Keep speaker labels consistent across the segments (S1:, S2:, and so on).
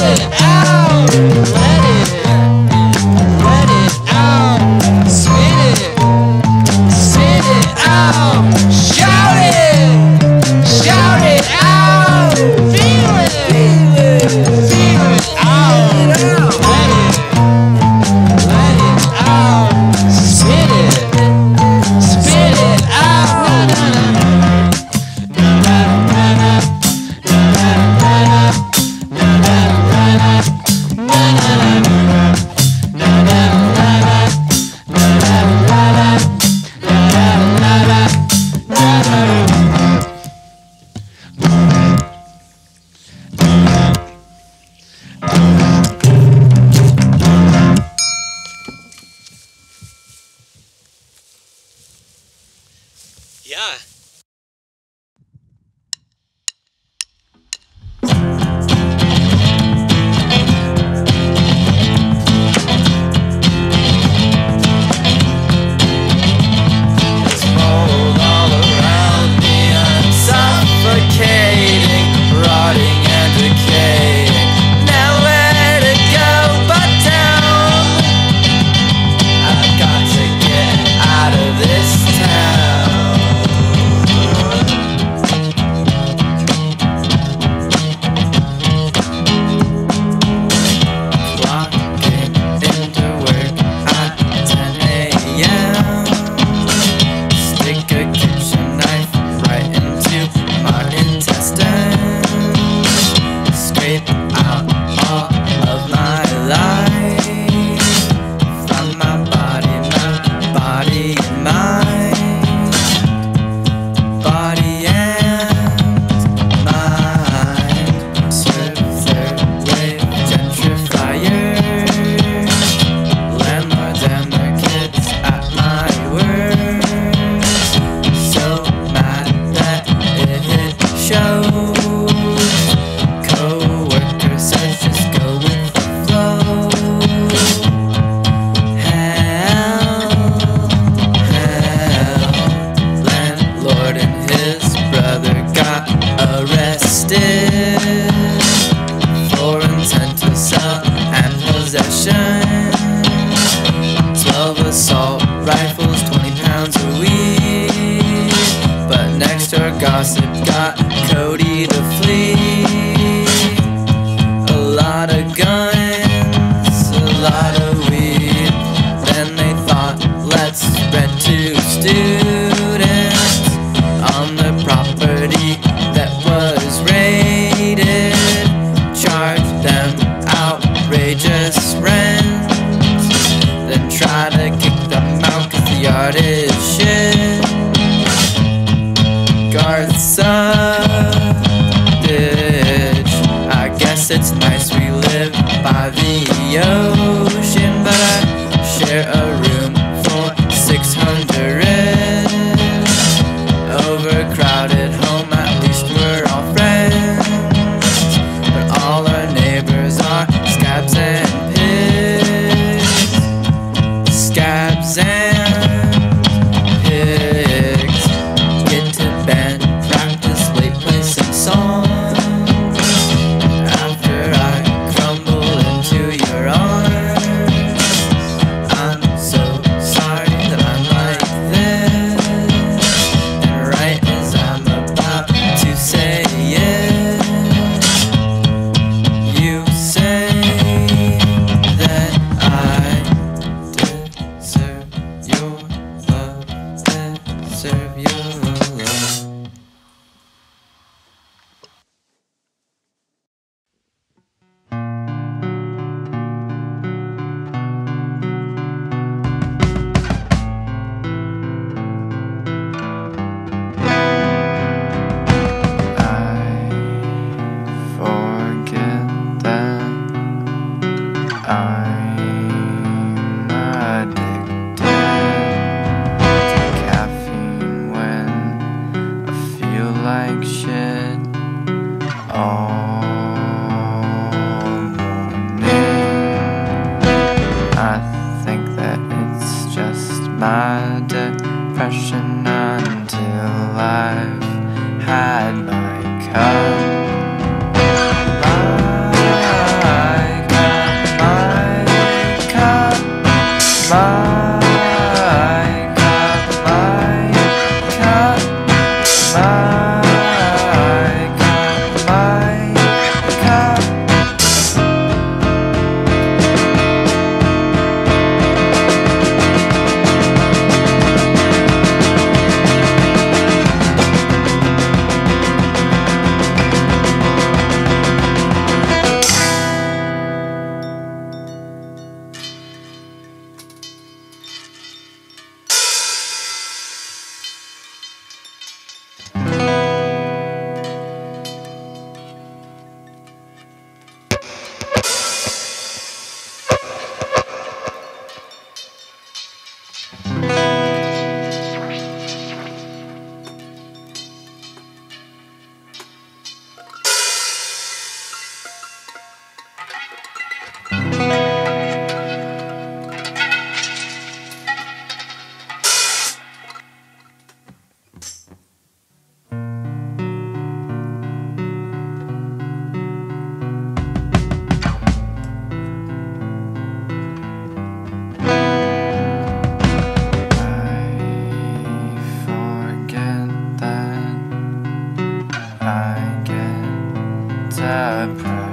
S1: Had my lá. as I
S2: pray.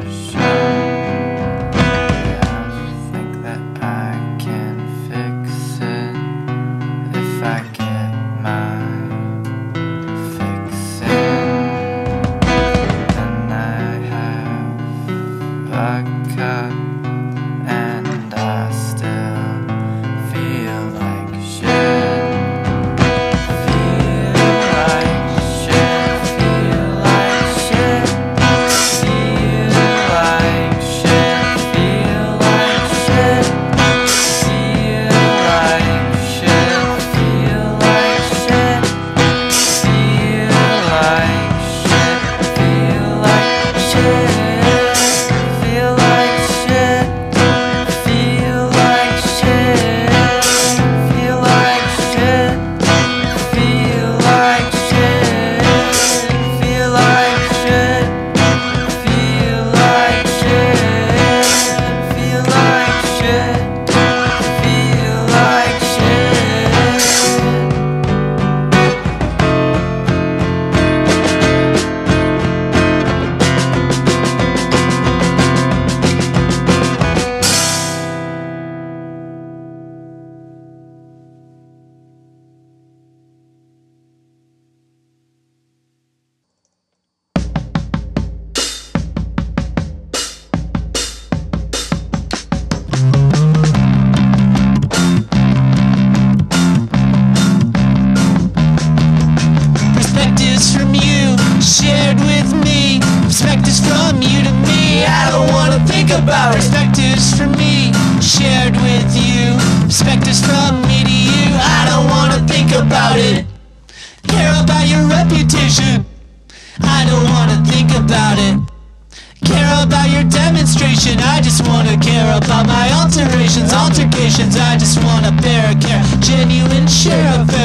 S2: Me. Perspectives from you to me, I don't wanna think about it. Perspectives from me, shared with you. Perspectives from me to you, I don't wanna think about it. Care about your reputation, I don't wanna think about it. Care about your demonstration, I just wanna care about my alterations, altercations, I just wanna bear a care, genuine share affair.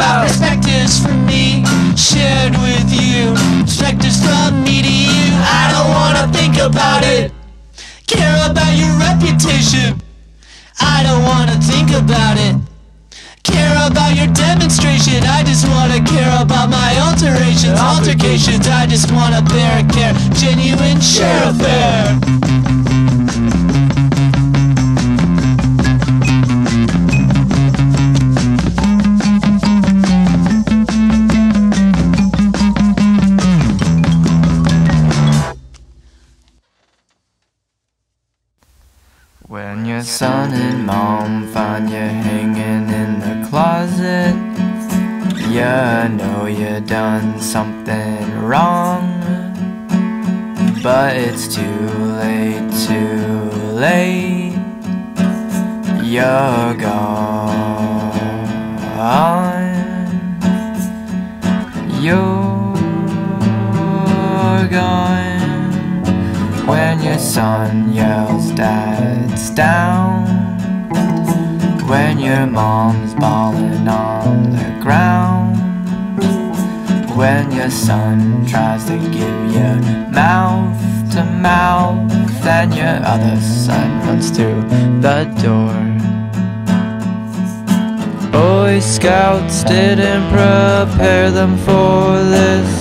S2: About. Oh. Perspectives from me, shared with you. Perspectives from me to you, I don't wanna think about it. Care about your reputation, I don't wanna think about it. Care about your demonstration, I just wanna care about my alterations, altercations, I just wanna bear a care, genuine share affair.
S1: When your son and mom find you hanging in the closet, you know you done something wrong. But it's too late, too late. You're gone. When your son yells, Dad's down. When your mom's bawling on the ground. When your son tries to give you mouth to mouth, and your other son runs through the door. Boy Scouts didn't prepare them for this.